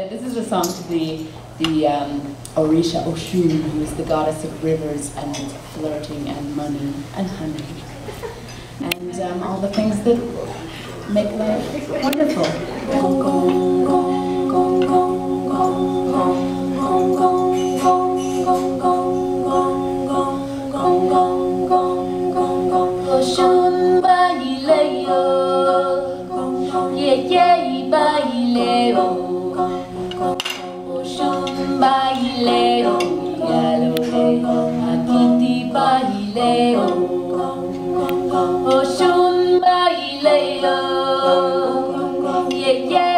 uh, this is a song to the the um, Orisha Oshun, who is the goddess of rivers and flirting and money and honey, and um, all the things that make life wonderful. Gong, gong, gong, gong, gong, gong, gong, gong, gong, gong, gong, gong, gong, gong, Galileo, Galileo, Akiti Galileo, Oshun Galileo, yeah yeah.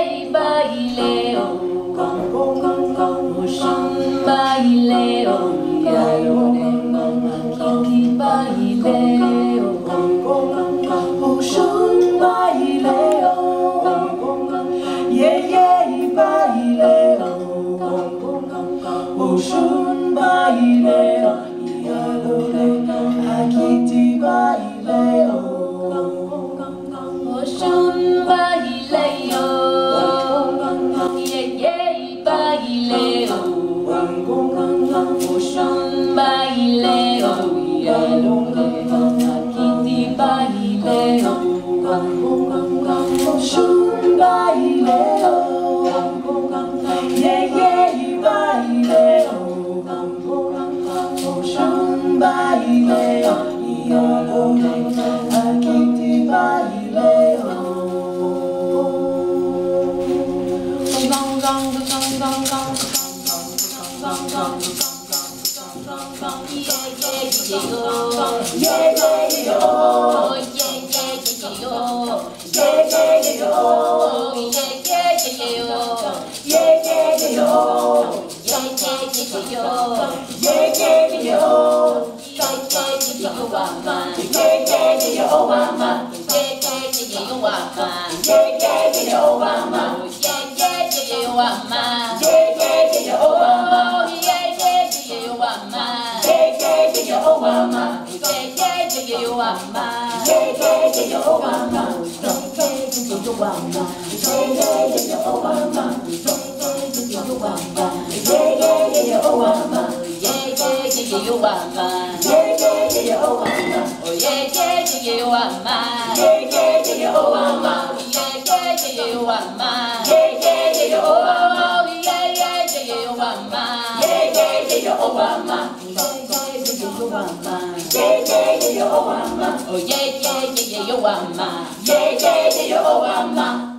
Oh, by there, Hakiti by there, Oshun by there, yeah, by there, Oshun by there, Hakiti by there, Oshun by there. Oh, mama. Obama. Yeah, yeah, yeah, Obama. Yeah, yeah, yeah, Obama. Yeah, yeah, yeah, yeah. Yeah, yeah, yeah, you are. Yeah, yeah, yeah, you are. Yeah, yeah, yeah, you are. Yeah, yeah, yeah, you are. Yeah, yeah, yeah, you. Yeah, yeah, yeah, yeah, yeah, yeah, you are mine. Yeah, yeah, yeah, you are mine.